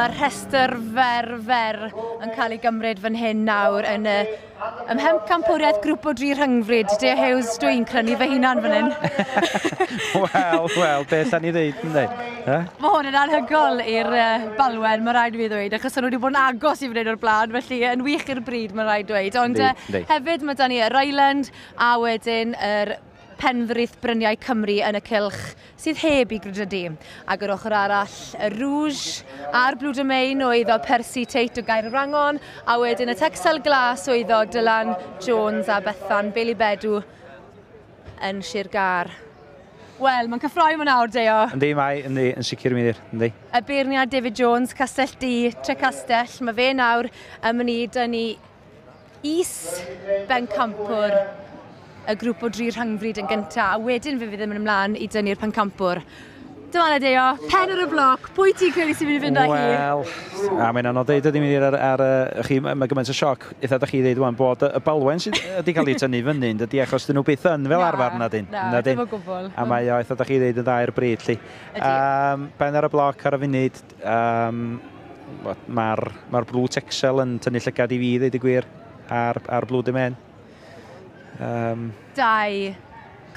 Mae'r rhestr fer-fer yn cael ei gymryd fan hyn nawr yn y ymhem campwriaeth grŵp o dri rhyngfryd. De Hughes, dwi'n crynu fy hunan fan hyn. wel, wel, beth sa'n ni ddeud yn dweud? Mae hwn yn anhygol i'r uh, balwen, mae rhaid i fi ddweud, achos nhw wedi bod yn agos i fynd o'r blaen, felly yn wych i'r bryd, mae rhaid dweud. Ond uh, hefyd mae da ni y Ryland a wedyn yr er penfrith bryniau Cymru yn y cilch sydd heb i grydydu. Ac yr ochr arall, y rŵj a'r blwd y oedd o Percy Tate o Gair Rangon, a wedyn y texel glas oedd o Dylan Jones a Bethan Bailey Bedw yn Sir Gar. Wel, mae'n cyffroi mewn awr, deo. Yndi, mae, yndi, yn sicr mi ddir, yndi. Y beirniad David Jones, Castell D, Tre Castell, mae fe nawr yn mynd i dynnu is Bencampwr y grŵp o dri rhangfryd yn gyntaf, a wedyn fe fydd yn mynd ymlaen i dynnu'r pencampwr. Dyma na deo, pen ar y bloc, pwy ti'n credu sy'n mynd i fynd â hi? Wel, a mae'n anodd dweud ydy mynd ar, ar, ar chi, mae gymaint o sioc, eitha da chi ddeud wan, bod y balwen sydd wedi cael ei tynnu fyny, ydy achos dyn nhw byth yn fel arfer na dyn. Na, na dim o gwbl. A mae o eitha da chi ddeud yn dda i'r bryd, lli. Um, ben ar y bloc ar y funud, um, mae'r ma Blue Texel yn tynnu llygad i fi, ddeud y gwir, a'r, ar Blue Dimen. Um, Dau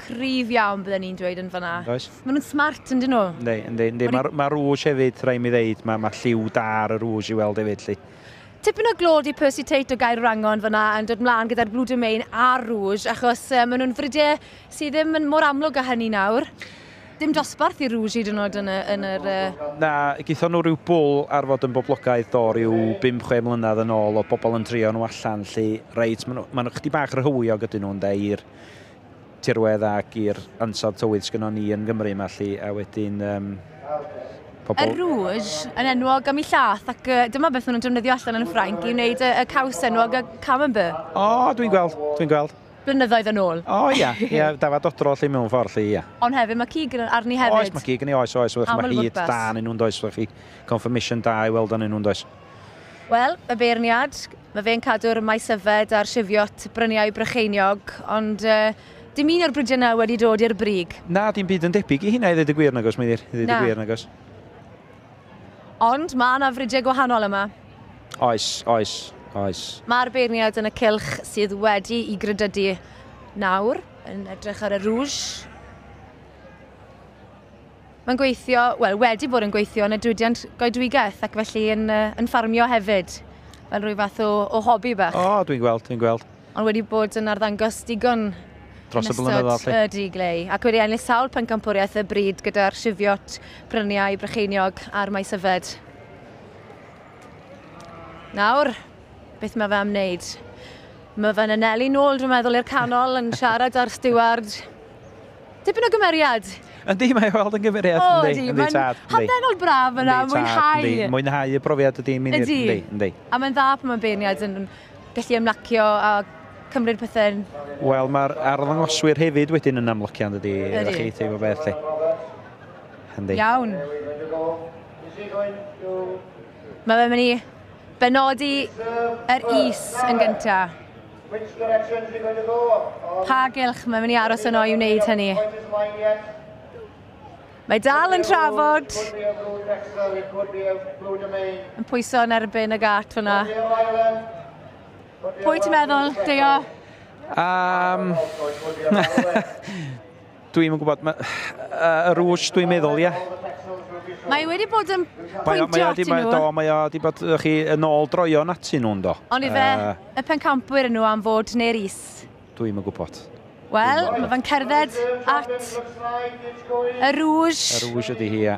cryf iawn byddwn ni'n dweud yn fyna. Oes. Maen nhw'n smart yn dyn nhw. Ynddi, ynddi. ynddi. Mae'r ma rwys hefyd, rhaid mi ddeud, mae ma lliw dar y rwys i weld hefyd. Lli. Tipyn o glod i Percy Tate o gair rangon fyna yn dod mlaen gyda'r Blue Domain a'r Rouge, achos uh, maen nhw'n fridiau sydd ddim yn mor amlwg â hynny nawr dim dosbarth i rŵs i dyn nhw yn, yn yr... Uh... Na, geithon nhw rhyw bwl ar fod yn boblogaidd do rhyw 5-6 mlynedd yn ôl o bobl yn trio nhw allan lle reit, maen nhw, ma chdi bach rhywiog ydyn nhw'n de i'r tirwedd ac i'r ansod tywydd sgynno ni yn Gymru yma lle a wedyn... Um, Pobl... Y rŵj yn enwog am ei llath ac uh, dyma beth nhw'n defnyddio allan yn y Ffrainc i wneud y, y caws enwog y camembert. O, dwi'n gweld, dwi'n gweld blynyddoedd yn ôl. O ia, ia dafad odro lle mewn ffordd lle, ia. Ond hefyd, mae cig arni hefyd. Oes, mae cig yn ei oes, oes. Mae hyd da yn nhw'n does, mae chi confirmation da i weld yn nhw'n does. Wel, y beirniad, mae fe'n cadw'r maes yfed a'r sifiot bryniau brycheiniog, ond uh, dim un o'r brydiau yna wedi dod i'r brig. Na, dim byd yn debyg i hynna i ddweud y gwir nagos, mae'n ddweud y gwir nagos. Ond mae yna frydiau gwahanol yma. Oes, oes. Oes. Mae'r beirniad yn y cilch sydd wedi i grydydu nawr, yn edrych ar y rŵj. Mae'n gweithio, wel, wedi bod yn gweithio yn y diwydiant goedwigaeth ac felly yn, uh, yn ffarmio hefyd, fel rhyw fath o, o hobi bach. O, dwi'n gweld, dwi'n gweld. Ond wedi bod yn arddangos digon dros y blynyddoedd. Yn y digleu. Ac wedi ennill sawl pencampwriaeth y bryd gyda'r sifiot, bryniau, brycheiniog a'r maes yfed. Nawr, beth mae fe am wneud. Mae fe'n anelu nôl, dwi'n meddwl, i'r canol yn siarad ar stiward. Dipyn o gymeriad. Yndi, mae'n gweld yn gymeriad. O, yndi, mae'n hamdenol braf yna, mwynhau. Mwynhau y brofiad ydi munud, yndi, yndi. A mae'n dda pan mae'n beirniad yn gallu ymlacio a cymryd pethau. Wel, mae'r arddangoswyr hefyd wedyn yn amlycian, ydi, ydi. chi teimlo beth, lle. Yndi. Iawn. Mae fe'n mynd i benodi yr is yn gyntaf. Pa gylch mae'n mynd i aros yno i wneud hynny? Mae dal yn trafod. Yn pwyso yn erbyn y gat fyna. Pwy ti'n meddwl, Deo? Um, dwi'n yn gwybod. Yr rwys dwi'n meddwl, ie. Yeah. Mae wedi bod yn pwyntio atyn nhw. Do, mae wedi bod chi yn ôl droion atyn nhw'n do. Ond i fe, uh, y pencampwyr yn nhw am fod neu'r is? Dwi'n yn gwybod. Wel, mae fe'n cerdded at y rŵj. Y rŵj ydy hi, ie.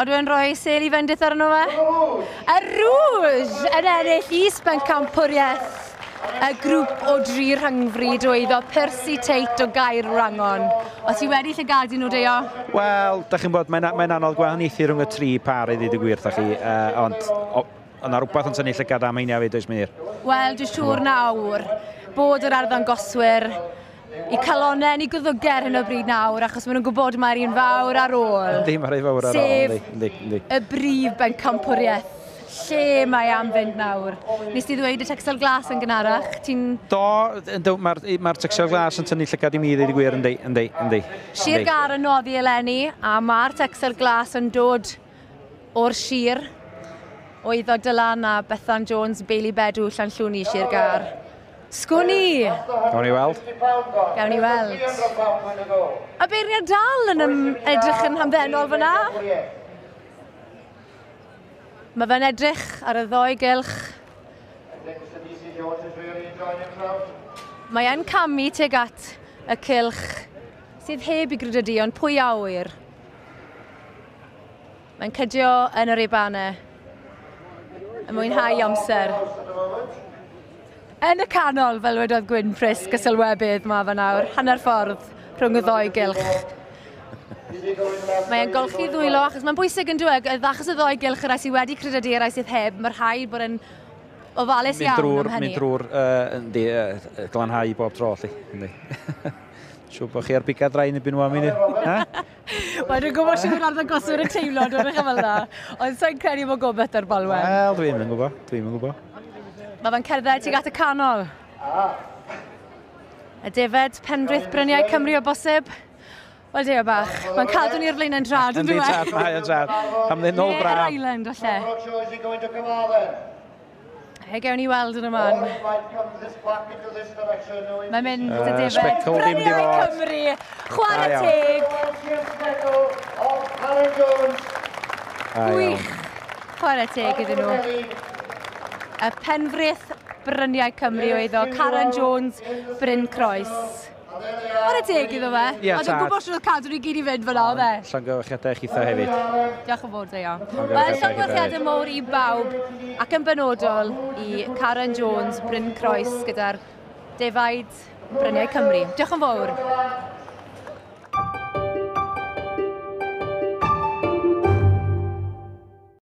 O dwi'n rhoi sel i fendith arno fe? Y rŵj yn ennill is pencampwriaeth y grŵp o dri rhyngfryd oedd o Percy Tate o Gair Rangon. O ti wedi llygadu nhw deo? Wel, da chi'n bod, mae'n mae anodd gwahaniaethu rhwng y tri par i ddweud y gwir, da chi, uh, ond yna rhywbeth yn syni llygad am heini a fi, dwi'n mynd Wel, dwi'n siŵr nawr bod yr arddon goswyr i calonau ni gwddwger yn y bryd nawr, achos maen nhw'n gwybod mae'r un fawr ar ôl. Yndi, mae'r un fawr ar ôl. Sef y brif bencampwriaeth lle mae am fynd nawr. Nes ti ddweud y texel glas yn gynharach? Ti'n... Do, mae'r ma texel glas yn tynnu llygad i mi ddweud i gwir yn dweud, yn. Sir gar yn noddi eleni, a mae'r texel glas yn dod o'r sir. Oeddo Dylan a Bethan Jones, Bailey Bedw, Llanllwni, Sir Gar. Sgwni! Gawn ni weld. Gawn ni weld. A beirniad dal yn edrych yn hamddenol fyna? Mae fe'n edrych ar y ddoi gylch. Mae e'n camu teg at y cylch sydd heb i grydydion pwy awyr. Mae'n cydio yn yr ebanau. Yn mwynhau amser. Yn y canol, fel wedodd Gwyn Pris, gysylwebydd mae fe nawr, hanner ffordd rhwng y ddoi gylch. Mae'n golchi ddwylo, achos mae'n bwysig yn dweud, achos y ddoi gylch yr sydd wedi credydu yr sydd heb, mae'r rhaid bod yn ofalus iawn am hynny. Mynd drwy'r uh, uh, glanhau bob tro, lli. Siw bod chi ar bigad rai neu byn nhw am i ni. Wel, dwi'n gwybod sy'n ardd yn gosod y teimlo, dwi'n eich fel na. Ond sa'n credu bod gobeith ar balwen. Wel, dwi'n yn gwybod, dwi'n yn gwybod. Mae fe'n cerdded tuag at y canol. Y defed Penrith Bryniau Cymru o bosib. Wel, deo bach. Mae'n cadw ni'r flaen yn drad, yn dweud. Yn mae yn drad. Am ddyn nôl braf. Yr island, falle. He gewn ni weld yn y man. Mae'n mynd y defed. Sbectol ddim di fod. Cymru. Chwarae teg. Gwych. Chwarae teg iddyn nhw. Y penfrith Bryniau Cymru oedd o Karen Jones, Bryn Croes. Bore teg iddo fe. Ie, tad. Ond yn gwybod sy'n oedd cadw ni gyd i fynd fan o'n e. Llongyfachiadau chitha hefyd. Diolch yn fawr, Deo. Wel, llongyfachiadau mowr i bawb ac yn benodol i Karen Jones, Bryn Croes gyda'r defaid Bryniau Cymru. Diolch yn fawr.